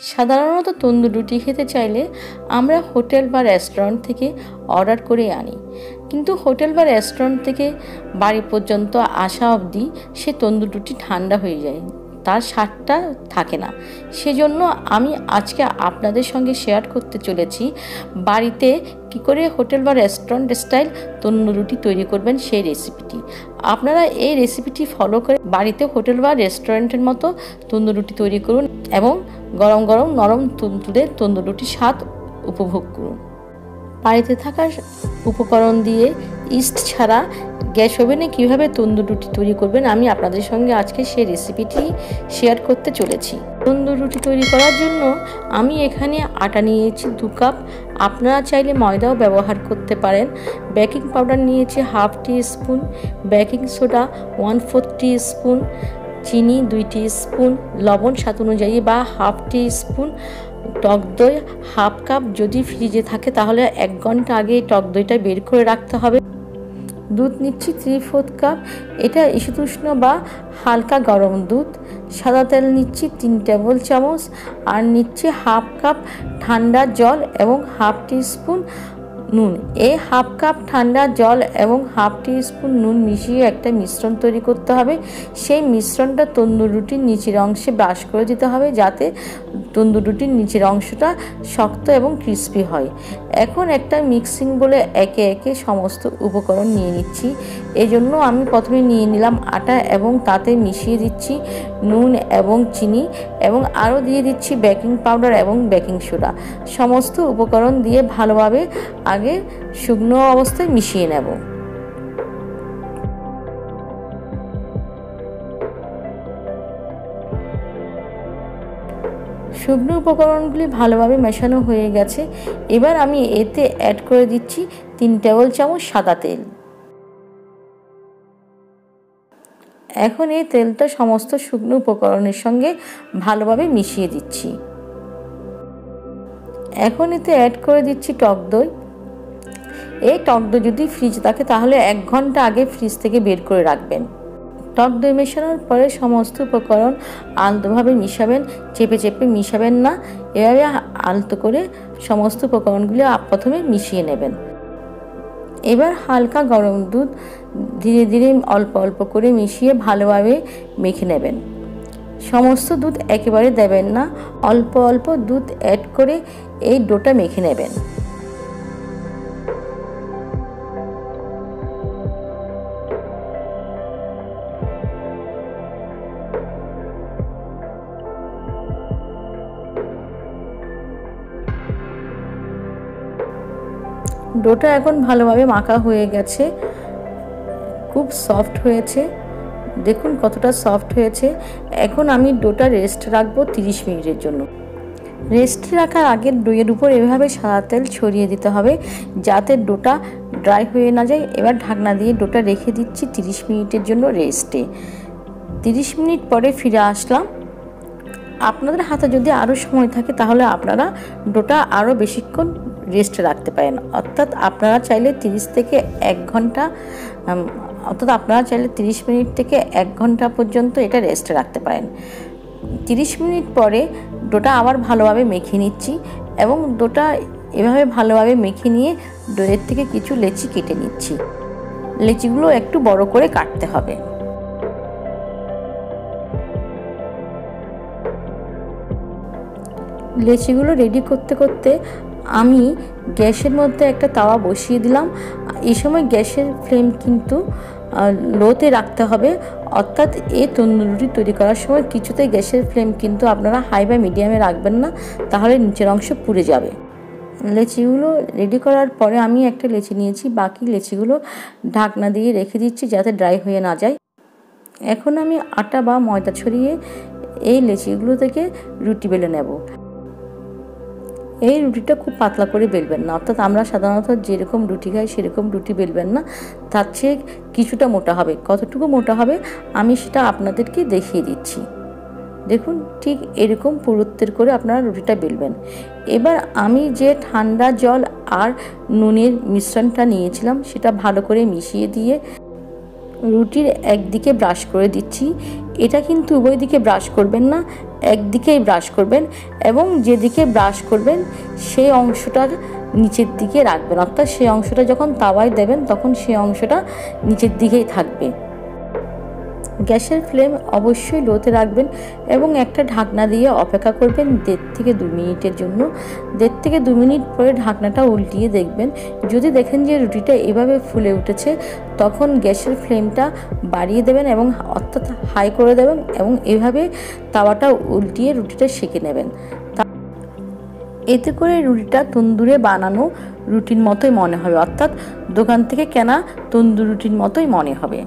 সাধারণত তন্দুর রুটি খেতে চাইলে আমরা হোটেল বা রেস্টুরেন্ট থেকে অর্ডার করে আনি। কিন্তু হোটেল বা রেস্টুরেন্ট থেকে বাড়ি পর্যন্ত আসা অবধি সে তন্দুর রুটি ঠান্ডা হয়ে যায়। তার স্বাদটা থাকে না। সেজন্য আমি আজকে আপনাদের সঙ্গে শেয়ার করতে চলেছি বাড়িতে কি করে হোটেল বা রেস্টুরেন্ট স্টাইল তন্দুর রুটি তৈরি করবেন সেই রেসিপিটি আপনারা এই রেসিপিটি ফলো করে বাড়িতে হোটেল বা রেস্টুরেন্টের মতো তন্দুর রুটি তৈরি করুন এবং গরম গরম নরম তুলতুলে তন্দুর রুটির স্বাদ উপভোগ করুন। বাড়িতে থাকা উপকরণ দিয়ে ইস্ট ছাড়া গ্যাস ওভেনে কীভাবে তন্দুর রুটি তৈরি করবেন, আমি আপনাদের সঙ্গে আজকে সেই রেসিপিটি শেয়ার করতে চলেছি। তন্দুর রুটি তৈরি করার জন্য আমি এখানে আটা নিয়েছি দু কাপ। আপনারা চাইলে ময়দাও ব্যবহার করতে পারেন। বেকিং পাউডার নিয়েছি half teaspoon baking soda one fourth teaspoon চিনি দুই টি স্পুন লবণ স্বাদ অনুযায়ী বা হাফ টি স্পুন টক দই হাফ কাপ যদি ফ্রিজে থাকে, তাহলে এক ঘণ্টা আগে টক দইটা বের করে রাখতে হবে। দুধ নিচ্ছি থ্রি ফোর্থ কাপ এটা ইসুতুষ্ণ বা হালকা গরম দুধ। সাদা তেল নিচ্ছি তিন টেবিল চামচ। আর নিচ্ছি হাফ কাপ ঠান্ডা জল এবং হাফ টি স্পুন নুন। এই হাফ কাপ ঠান্ডা জল এবং হাফ টি স্পুন নুন মিশিয়ে একটা মিশ্রণ তৈরি করতে হবে। সেই মিশ্রণটা তন্দুর রুটির নিচের অংশে ব্রাশ করে দিতে হবে যাতে তন্দুর রুটির নিচের অংশটা শক্ত এবং ক্রিস্পি হয়। এখন একটা মিক্সিং বলে একে একে সমস্ত উপকরণ নিয়ে নিচ্ছি। এজন্য আমি প্রথমে নিয়ে নিলাম আটা এবং তাতে মিশিয়ে দিচ্ছি নুন এবং চিনি এবং আরও দিয়ে দিচ্ছি বেকিং পাউডার এবং বেকিং সোডা। সমস্ত উপকরণ দিয়ে ভালোভাবে আগে শুকনো অবস্থায় মিশিয়ে নেব। শুকনো উপকরণগুলি ভালোভাবে মেশানো হয়ে গেছে। এবার আমি এতে অ্যাড করে দিচ্ছি তিন টেবিল চামচ সাদা তেল। এখন এই তেলটা সমস্ত শুকনো উপকরণের সঙ্গে ভালোভাবে মিশিয়ে দিচ্ছি। এখন এতে অ্যাড করে দিচ্ছি টক দই। এই টক দই যদি ফ্রিজ থাকে, তাহলে এক ঘণ্টা আগে ফ্রিজ থেকে বের করে রাখবেন। টক দই মেশানোর পরে সমস্ত উপকরণ আলতোভাবে মিশাবেন, চেপে চেপে মিশাবেন না। এভাবে আলতো করে সমস্ত উপকরণগুলি প্রথমে মিশিয়ে নেবেন। এবার হালকা গরম দুধ ধীরে ধীরে অল্প অল্প করে মিশিয়ে ভালোভাবে মেখে নেবেন। সমস্ত দুধ একেবারে দেবেন না, অল্প অল্প দুধ অ্যাড করে এই ডোটা মেখে নেবেন। ডোটা এখন ভালোভাবে মাখা হয়ে গেছে। খুব সফট হয়েছে। দেখুন কতটা সফট হয়েছে। এখন আমি ডোটা রেস্ট রাখব তিরিশ মিনিটের জন্য। রেস্ট রাখার আগে ডোয়ের উপর এভাবে সাদা তেল ছড়িয়ে দিতে হবে যাতে ডোটা ড্রাই হয়ে না যায়। এবার ঢাকনা দিয়ে ডোটা রেখে দিচ্ছি তিরিশ মিনিটের জন্য রেস্টে তিরিশ মিনিট পরে ফিরে আসলাম। আপনাদের হাতে যদি আরও সময় থাকে তাহলে আপনারা ডোটা আরও বেশিক্ষণ রেস্টে রাখতে পারেন। অর্থাৎ আপনারা চাইলে 30 থেকে এক ঘণ্টা অর্থাৎ আপনারা চাইলে 30 মিনিট থেকে এক ঘণ্টা পর্যন্ত এটা রেস্ট রাখতে পারেন। 30 মিনিট পরে ডোটা আবার ভালোভাবে মেখে নিচ্ছি এবং ডোটা এভাবে ভালোভাবে মেখে নিয়ে ডোয়ের থেকে কিছু লেচি কেটে নিচ্ছি। লেচিগুলো একটু বড় করে কাটতে হবে। লেচিগুলো রেডি করতে করতে আমি গ্যাসের মধ্যে একটা তাওয়া বসিয়ে দিলাম। এই সময় গ্যাসের ফ্লেম কিন্তু লোতে রাখতে হবে। অর্থাৎ এই তন্দুরি তৈরি করার সময় কিছুতে গ্যাসের ফ্লেম কিন্তু আপনারা হাই বা মিডিয়ামে রাখবেন না, তাহলে নিচের অংশ পুড়ে যাবে। লেচিগুলো রেডি করার পরে আমি একটা লেচি নিয়েছি। বাকি লেচিগুলো ঢাকনা দিয়ে রেখে দিচ্ছি যাতে ড্রাই হয়ে না যায়। এখন আমি আটা বা ময়দা ছড়িয়ে এই লেচিগুলো থেকে রুটি বেলে নেব। এই রুটিটা খুব পাতলা করে বেলবেন না। অর্থাৎ আমরা সাধারণত যেরকম রুটি খাই, সেরকম রুটি বেলবেন না। তার চেয়ে কিছুটা মোটা হবে। কতটুকু মোটা হবে আমি সেটা আপনাদেরকে দেখিয়ে দিচ্ছি। দেখুন, ঠিক এরকম পুরুত্বের করে আপনারা রুটিটা বেলবেন। এবার আমি যে ঠান্ডা জল আর নুনের মিশ্রণটা নিয়েছিলাম, সেটা ভালো করে মিশিয়ে দিয়ে রুটির একদিকে ব্রাশ করে দিচ্ছি। এটা কিন্তু উভয় দিকে ব্রাশ করবেন না একদিকেই ব্রাশ করবেন এবং যেদিকে ব্রাশ করবেন, সেই অংশটার নিচের দিকে রাখবেন। অর্থাৎ সেই অংশটা যখন তাওয়ায় দেবেন, তখন সেই অংশটা নিচের দিকেই থাকবে। গ্যাসের ফ্লেম অবশ্যই লোতে রাখবেন এবং একটা ঢাকনা দিয়ে অপেক্ষা করবেন দেড় থেকে দু মিনিটের জন্য। দেড় থেকে দু মিনিট পরে ঢাকনাটা উল্টিয়ে দেখবেন। যদি দেখেন যে রুটিটা এভাবে ফুলে উঠেছে, তখন গ্যাসের ফ্লেমটা বাড়িয়ে দেবেন এবং অর্থাৎ হাই করে দেবেন এবং এভাবে তাওয়াটা উল্টিয়ে রুটিটা সেঁকে নেবেন। এতে করে রুটিটা তন্দুরে বানানো রুটির মতোই মনে হবে। অর্থাৎ দোকান থেকে কেনা তন্দুর রুটির মতোই মনে হবে।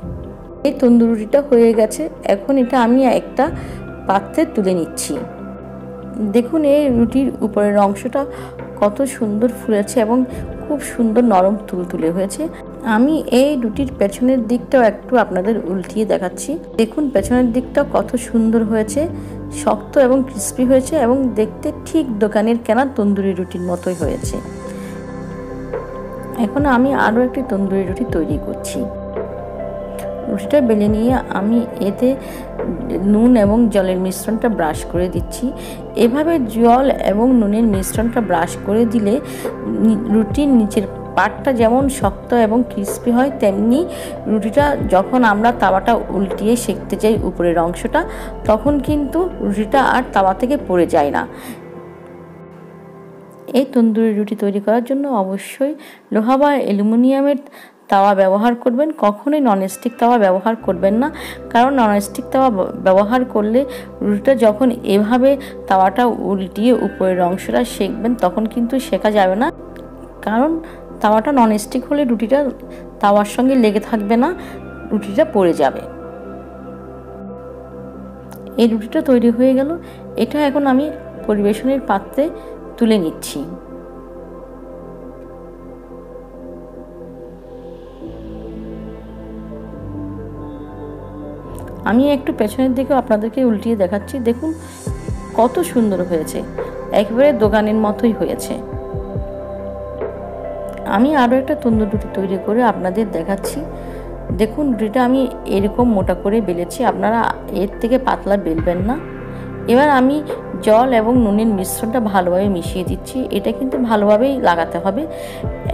এই তন্দুর রুটিটা হয়ে গেছে। এখন এটা আমি একটা পাত্রে তুলে নিচ্ছি। দেখুন এই রুটির উপরের অংশটা কত সুন্দর ফুলেছে এবং খুব সুন্দর নরম তুলতুলে হয়েছে। আমি এই রুটির পেছনের দিকটাও একটু আপনাদের উল্টিয়ে দেখাচ্ছি। দেখুন পেছনের দিকটা কত সুন্দর হয়েছে, শক্ত এবং ক্রিস্পি হয়েছে এবং দেখতে ঠিক দোকানের কেনা তন্দুরি রুটির মতোই হয়েছে। এখন আমি আরও একটি তন্দুরি রুটি তৈরি করছি। রুটিটা বেলে নিয়ে আমি এতে নুন এবং জলের মিশ্রণটা ব্রাশ করে দিচ্ছি। এভাবে জল এবং নুনের মিশ্রণটা ব্রাশ করে দিলে রুটির নিচের পাটটা যেমন শক্ত এবং ক্রিস্পি হয়, তেমনি রুটিটা যখন আমরা তাওয়াটা উল্টিয়ে সেঁকতে যাই উপরের অংশটা, তখন কিন্তু রুটিটা আর তাওয়া থেকে পড়ে যায় না। এই তন্দুরি রুটি তৈরি করার জন্য অবশ্যই লোহা বা অ্যালুমিনিয়ামের তাওয়া ব্যবহার করবেন, কখনোই ননস্টিক তাওয়া ব্যবহার করবেন না। কারণ ননস্টিক তাওয়া ব্যবহার করলে রুটিটা যখন এভাবে তাওয়াটা উল্টিয়ে উপরের অংশটা সেঁকবেন, তখন কিন্তু শেখা যাবে না। কারণ তাওয়াটা ননস্টিক হলে রুটিটা তাওয়ার সঙ্গে লেগে থাকবে না, রুটিটা পড়ে যাবে। এই রুটিটা তৈরি হয়ে গেল। এটা এখন আমি পরিবেশনের পাত্রে তুলে নিচ্ছি। আমি একটু পেছনের দিকে আপনাদেরকে উল্টিয়ে দেখাচ্ছি। দেখুন, কত সুন্দর হয়েছে। একবারে দোকানের মতোই হয়েছে। আমি আরও একটা তন্দুর রুটি তৈরি করে আপনাদের দেখাচ্ছি। দেখুন, রুটিটা আমি এরকম মোটা করে বেলেছি। আপনারা এর থেকে পাতলা বেলবেন না। এবার আমি জল এবং নুনের মিশ্রণটা ভালোভাবে মিশিয়ে দিচ্ছি। এটা কিন্তু ভালোভাবেই লাগাতে হবে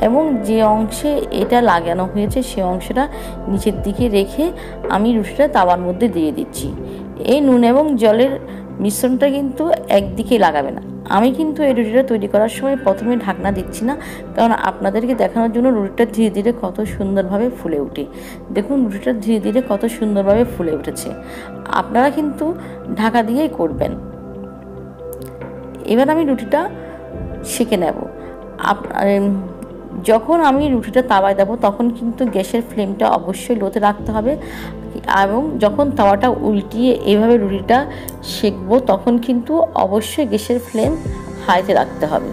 এবং যে অংশে এটা লাগানো হয়েছে সে অংশটা নিচের দিকে রেখে আমি রুটিটা তাওয়ার মধ্যে দিয়ে দিচ্ছি। এই নুন এবং জলের মিশ্রণটা কিন্তু একদিকে লাগাবে না। আমি কিন্তু এই রুটিটা তৈরি করার সময় প্রথমে ঢাকনা দিচ্ছি না, কারণ আপনাদেরকে দেখানোর জন্য রুটিটা ধীরে ধীরে কত সুন্দরভাবে ফুলে উঠে। দেখুন, রুটিটা ধীরে ধীরে কত সুন্দরভাবে ফুলে উঠেছে। আপনারা কিন্তু ঢাকা দিয়েই করবেন। এবার আমি রুটিটা সেঁকে নেব। আপ যখন আমি রুটিটা তাওয়ায় দেবো, তখন কিন্তু গ্যাসের ফ্লেমটা অবশ্যই লোতে রাখতে হবে। এবং যখন তাওয়াটা উল্টিয়ে এভাবে রুটিটা সেঁকবো, তখন কিন্তু অবশ্যই গ্যাসের ফ্লেম হাইতে রাখতে হবে।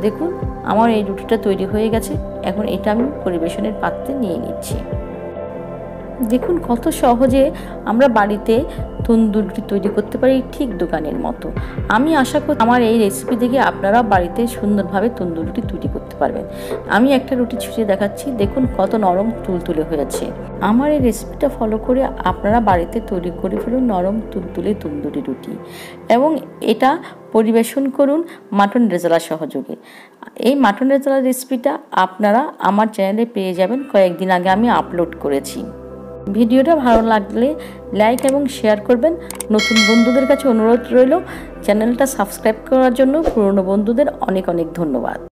দেখুন, আমার এই রুটিটা তৈরি হয়ে গেছে। এখন এটা আমি পরিবেশনের পাত্রে নিয়ে নিচ্ছি। দেখুন কত সহজে আমরা বাড়িতে তন্দুর তৈরি করতে পারি ঠিক দোকানের মতো। আমি আশা করি আমার এই রেসিপি দেখে আপনারা বাড়িতে সুন্দরভাবে তন্দুর তৈরি করতে পারবেন। আমি একটা রুটি ছুঁয়ে দেখাচ্ছি, দেখুন কত নরম তুলতুলে হয়েছে। আমার এই রেসিপিটা ফলো করে আপনারা বাড়িতে তৈরি করে ফেলুন নরম তুলতুলে তন্দুরি রুটি এবং এটা পরিবেশন করুন মাটন রেজালা সহযোগে। এই মাটন রেজালা রেসিপিটা আপনারা আমার চ্যানেলে পেয়ে যাবেন। কয়েকদিন আগে আমি আপলোড করেছি। ভিডিওটা ভালো লাগলে লাইক এবং শেয়ার করবেন। নতুন বন্ধুদের কাছে অনুরোধ রইল, চ্যানেলটা সাবস্ক্রাইব করার জন্য পুরনো বন্ধুদের অনেক অনেক ধন্যবাদ।